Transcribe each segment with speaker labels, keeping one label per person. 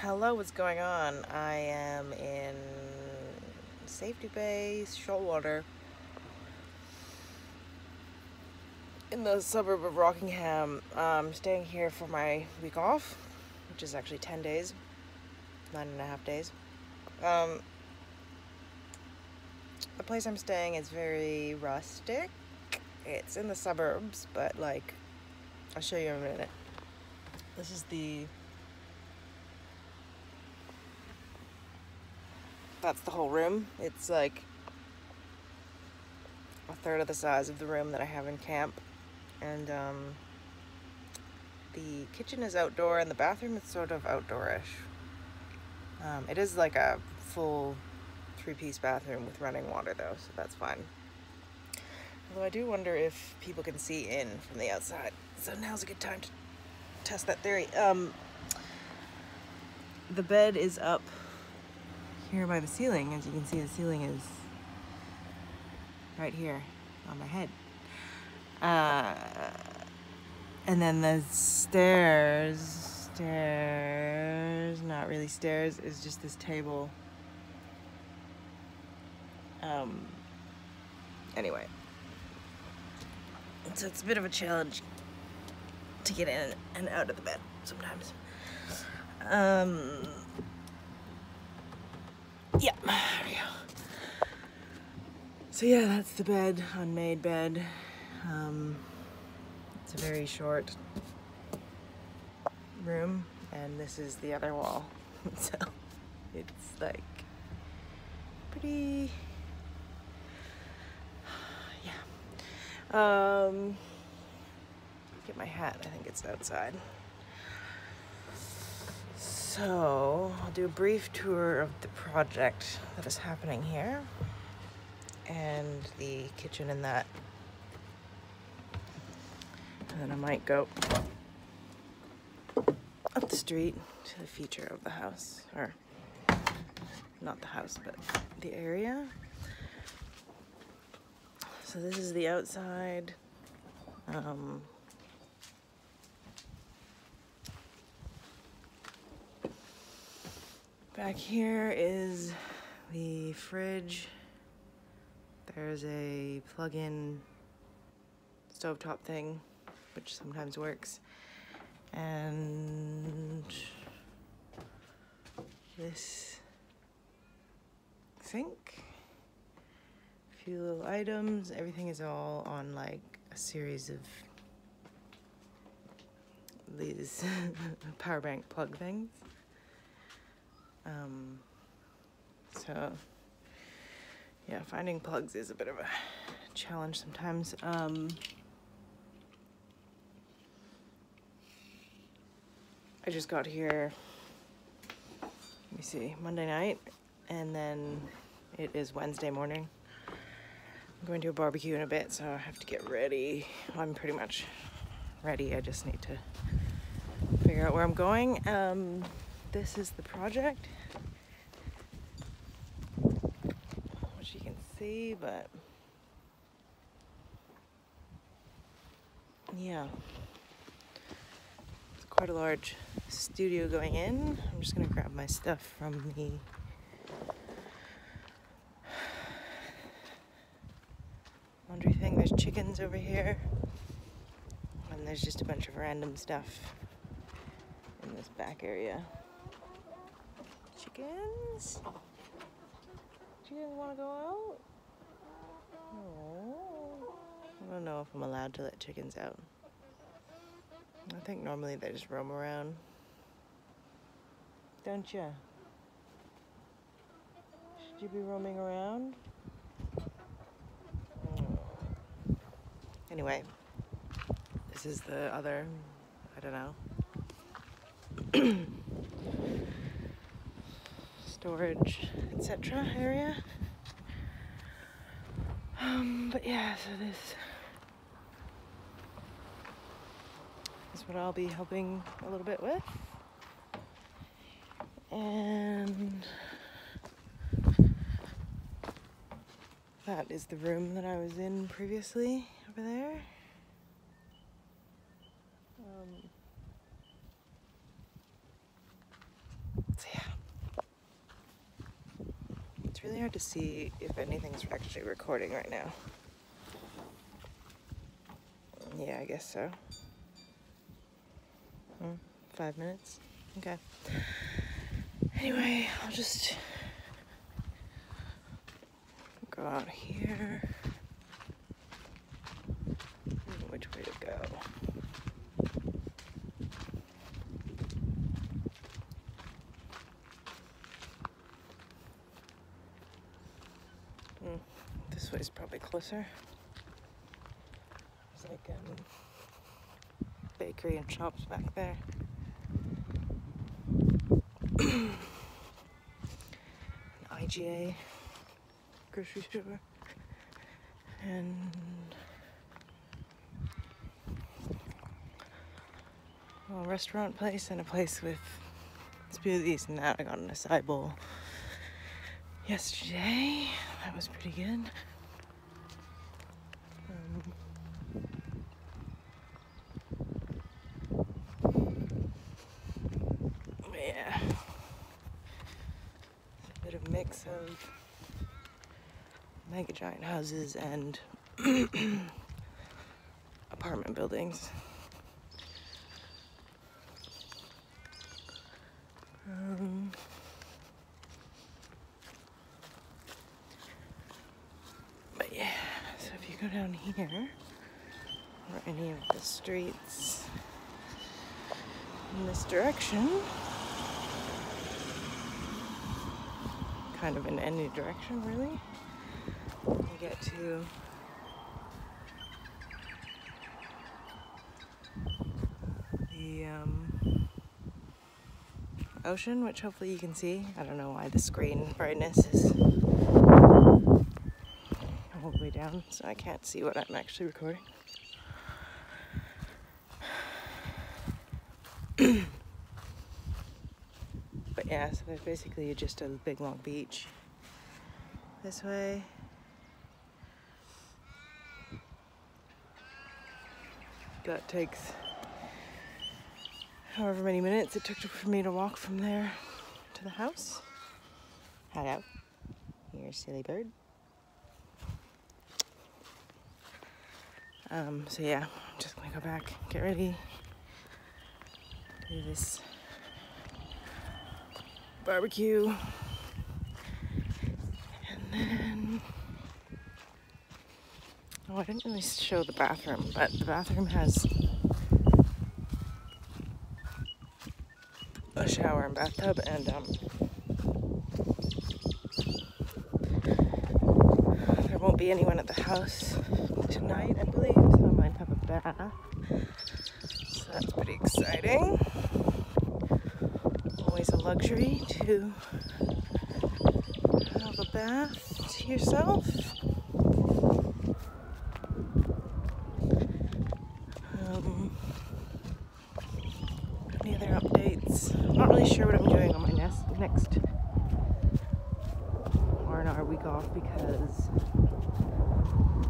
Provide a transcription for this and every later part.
Speaker 1: hello, what's going on? I am in Safety Bay, Shoalwater, in the suburb of Rockingham. I'm staying here for my week off, which is actually 10 days, nine and a half days. Um, the place I'm staying is very rustic. It's in the suburbs, but like, I'll show you in a minute. This is the that's the whole room. It's like a third of the size of the room that I have in camp. And um, the kitchen is outdoor and the bathroom is sort of outdoorish. Um, it is like a full three-piece bathroom with running water though, so that's fine. Although I do wonder if people can see in from the outside. So now's a good time to test that theory. Um, the bed is up here by the ceiling. As you can see, the ceiling is right here on my head. Uh, and then the stairs, stairs, not really stairs, is just this table. Um, anyway, so it's a bit of a challenge to get in and out of the bed sometimes. Um, yeah, there we go. So yeah, that's the bed, unmade bed. Um, it's a very short room, and this is the other wall. so it's like pretty, yeah. Um, get my hat, I think it's outside. So I'll do a brief tour of the project that is happening here and the kitchen in that. And then I might go up the street to the feature of the house, or not the house, but the area. So this is the outside. Um, Back here is the fridge. There's a plug-in stovetop thing, which sometimes works. And this sink. A few little items. Everything is all on like a series of these power bank plug things. Um, so yeah, finding plugs is a bit of a challenge sometimes. Um, I just got here, let me see, Monday night, and then it is Wednesday morning. I'm going to a barbecue in a bit, so I have to get ready. I'm pretty much ready. I just need to figure out where I'm going. Um, this is the project. Which you can see, but yeah. It's quite a large studio going in. I'm just gonna grab my stuff from the laundry thing. There's chickens over here. And there's just a bunch of random stuff in this back area chickens? Do you want to go out? I don't know if I'm allowed to let chickens out. I think normally they just roam around. Don't you? Should you be roaming around? Anyway, this is the other, I don't know. storage, etc. area. Um, but yeah, so this is what I'll be helping a little bit with. And that is the room that I was in previously over there. Um, really hard to see if anything's actually recording right now. Yeah, I guess so. Hmm, five minutes? Okay. Anyway, I'll just go out here. Hmm, Which way to go? Hmm, This way's probably closer. There's like a bakery and shops back there. An IGA grocery store. And a restaurant place and a place with smoothies and that. I got an acai bowl yesterday. That was pretty good. Yeah, it's a bit of mix of mega giant houses and apartment buildings. Um, but yeah, so if you go down here, or any of the streets in this direction, kind of in any direction really, you get to the um, ocean, which hopefully you can see. I don't know why the screen brightness is all the way down, so I can't see what I'm actually recording. but yeah, so there's basically just a big long beach this way. That takes however many minutes it took to- for me to walk from there to the house. Hello. Here, silly bird. Um, so yeah, I'm just gonna go back, get ready, do this barbecue, and then. Oh, I didn't really show the bathroom, but the bathroom has a shower and bathtub, and um, there won't be anyone at the house tonight, I believe, so I might have a bath. So that's pretty exciting. Always a luxury to have a bath to yourself. Um, any other updates? I'm not really sure what I'm doing on my next next R&R week off because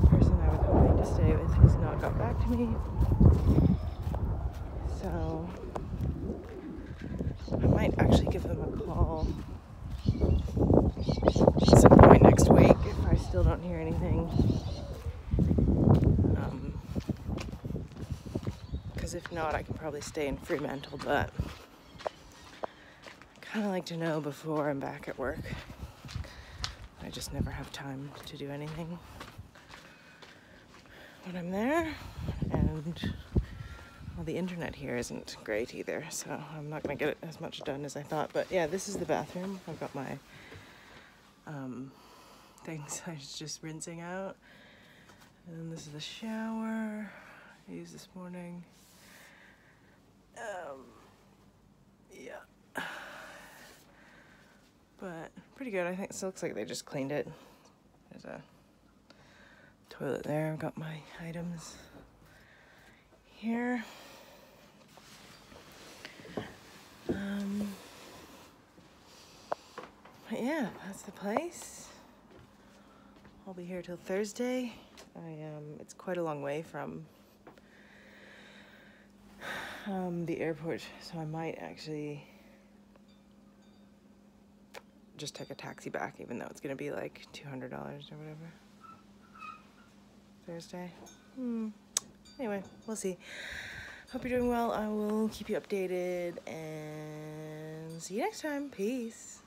Speaker 1: the person I was hoping to stay with has not got back to me. So I might actually give them a call at some point next week if I still don't hear anything. Um, because if not, I can probably stay in Fremantle, but I kind of like to know before I'm back at work. I just never have time to do anything when I'm there, and well, the internet here isn't great either, so I'm not gonna get it as much done as I thought. But yeah, this is the bathroom. I've got my um, things I was just rinsing out, and this is the shower I used this morning. Um, yeah. But pretty good. I think it looks like they just cleaned it. There's a toilet there. I've got my items here. Um, but yeah, that's the place. I'll be here till Thursday. I um, it's quite a long way from um, the airport, so I might actually just take a taxi back, even though it's gonna be like two hundred dollars or whatever. Thursday. Hmm. Anyway, we'll see. Hope you're doing well. I will keep you updated and see you next time. Peace.